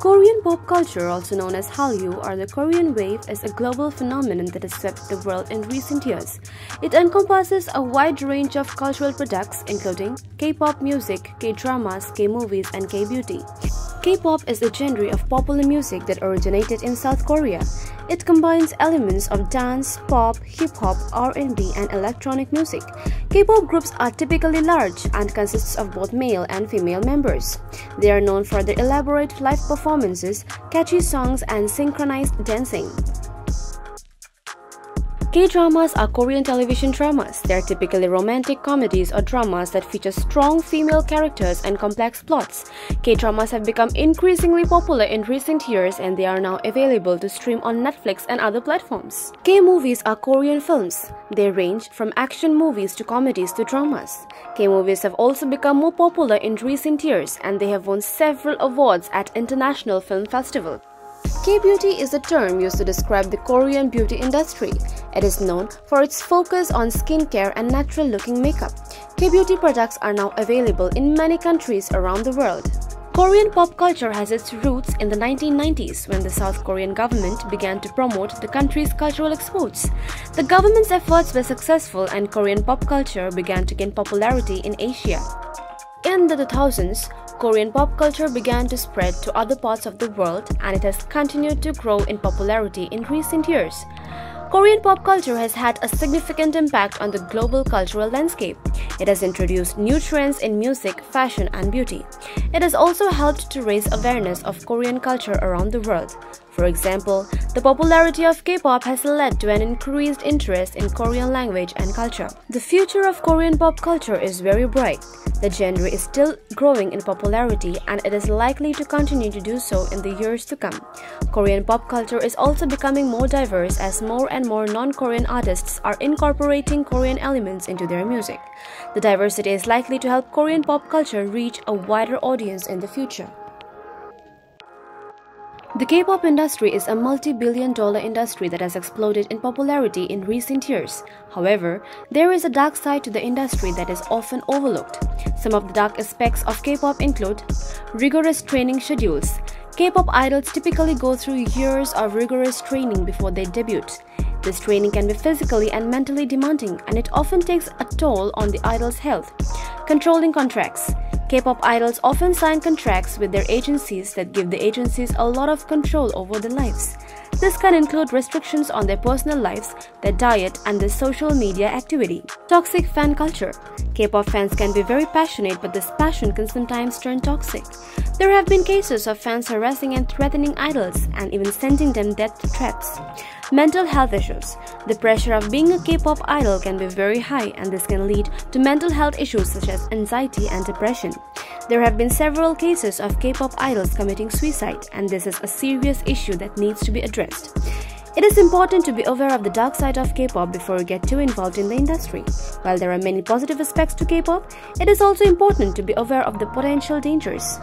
Korean pop culture, also known as Hallyu or the Korean wave, is a global phenomenon that has swept the world in recent years. It encompasses a wide range of cultural products including K-pop music, K-dramas, K-movies and K-beauty. K-pop is a genre of popular music that originated in South Korea. It combines elements of dance, pop, hip-hop, R&B and electronic music. K-pop groups are typically large and consists of both male and female members. They are known for their elaborate live performances, catchy songs and synchronized dancing. K-dramas are Korean television dramas. They are typically romantic comedies or dramas that feature strong female characters and complex plots. K-dramas have become increasingly popular in recent years and they are now available to stream on Netflix and other platforms. K-movies are Korean films. They range from action movies to comedies to dramas. K-movies have also become more popular in recent years and they have won several awards at international film festivals. K-beauty is a term used to describe the Korean beauty industry. It is known for its focus on skincare and natural-looking makeup. K-beauty products are now available in many countries around the world. Korean pop culture has its roots in the 1990s when the South Korean government began to promote the country's cultural exports. The government's efforts were successful and Korean pop culture began to gain popularity in Asia. In the 2000s, Korean pop culture began to spread to other parts of the world and it has continued to grow in popularity in recent years. Korean pop culture has had a significant impact on the global cultural landscape. It has introduced new trends in music, fashion, and beauty. It has also helped to raise awareness of Korean culture around the world. For example, the popularity of K-pop has led to an increased interest in Korean language and culture. The future of Korean pop culture is very bright. The genre is still growing in popularity and it is likely to continue to do so in the years to come. Korean pop culture is also becoming more diverse as more and more non-Korean artists are incorporating Korean elements into their music. The diversity is likely to help Korean pop culture reach a wider audience in the future. The K-pop industry is a multi-billion dollar industry that has exploded in popularity in recent years. However, there is a dark side to the industry that is often overlooked. Some of the dark aspects of K-pop include rigorous training schedules. K-pop idols typically go through years of rigorous training before they debut. This training can be physically and mentally demanding and it often takes a toll on the idol's health. Controlling contracts. K-pop idols often sign contracts with their agencies that give the agencies a lot of control over their lives. This can include restrictions on their personal lives, their diet, and their social media activity. Toxic fan culture. K-pop fans can be very passionate, but this passion can sometimes turn toxic. There have been cases of fans harassing and threatening idols and even sending them death threats. Mental health issues. The pressure of being a K-pop idol can be very high and this can lead to mental health issues such as anxiety and depression. There have been several cases of K-pop idols committing suicide and this is a serious issue that needs to be addressed. It is important to be aware of the dark side of K-pop before you get too involved in the industry. While there are many positive aspects to K-pop, it is also important to be aware of the potential dangers.